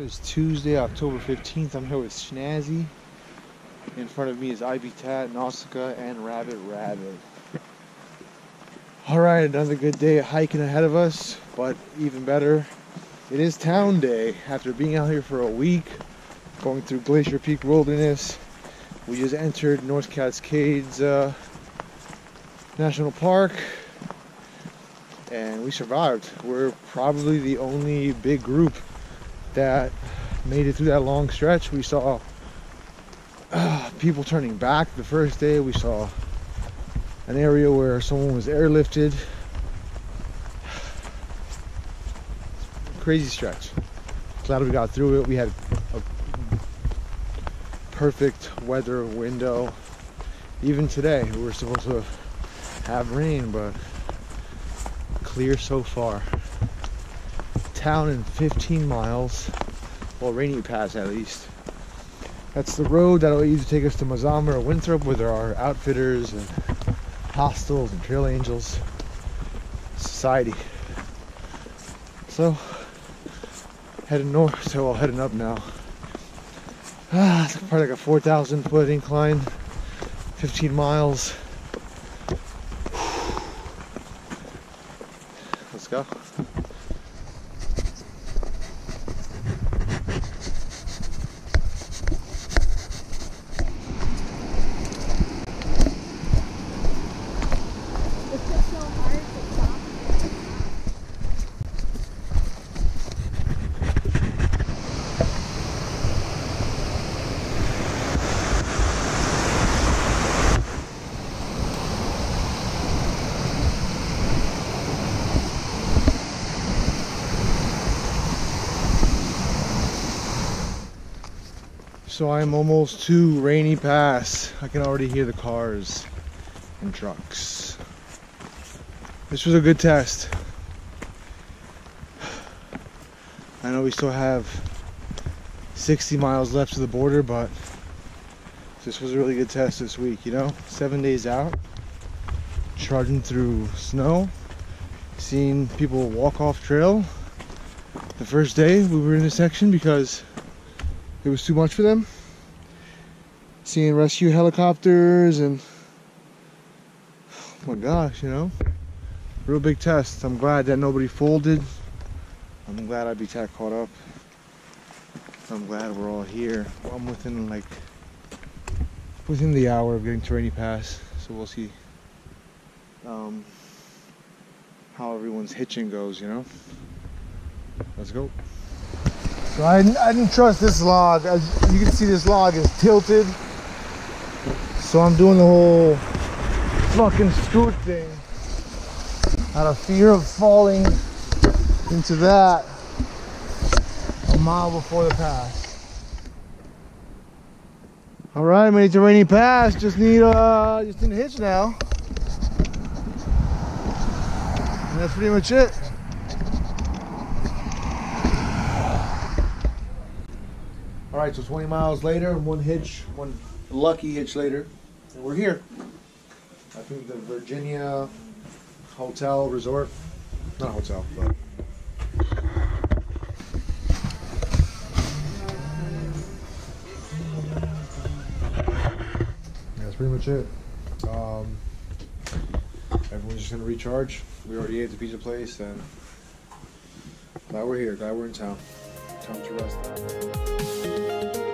It's Tuesday, October 15th. I'm here with Schnazzy. In front of me is Ivy Tat, Nausicaa, and Rabbit Rabbit. Alright, another good day of hiking ahead of us, but even better, it is town day. After being out here for a week, going through Glacier Peak Wilderness, we just entered North Cascades uh, National Park, and we survived. We're probably the only big group that made it through that long stretch. We saw uh, people turning back the first day. We saw an area where someone was airlifted. Crazy stretch. Glad we got through it. We had a perfect weather window. Even today, we were supposed to have rain, but clear so far. Town in 15 miles. Well, Rainy Pass at least. That's the road that'll either take us to Mazama or Winthrop where there are outfitters and hostels and trail angels. Society. So, heading north, so well, heading up now. Ah, it's probably like a 4,000 foot incline, 15 miles. Let's go. So I'm almost to Rainy Pass. I can already hear the cars and trucks. This was a good test. I know we still have 60 miles left to the border, but this was a really good test this week, you know? Seven days out, trudging through snow, seeing people walk off trail. The first day we were in this section because it was too much for them. Seeing rescue helicopters and oh my gosh, you know, real big test. I'm glad that nobody folded. I'm glad I beat that caught up. I'm glad we're all here. I'm within like within the hour of getting to Rainy Pass, so we'll see um, how everyone's hitching goes. You know, let's go. So I, I didn't trust this log. As you can see, this log is tilted. So I'm doing the whole fucking scoot thing out of fear of falling into that a mile before the pass. All right, Rainy Pass. Just need uh, just need a hitch now, and that's pretty much it. All right, so 20 miles later, one hitch, one lucky hitch later, and we're here. I think the Virginian Hotel Resort, not a hotel, but that's pretty much it. Um, everyone's just gonna recharge. We already ate at the pizza place, and glad we're here. Glad we're in town. Time to rest.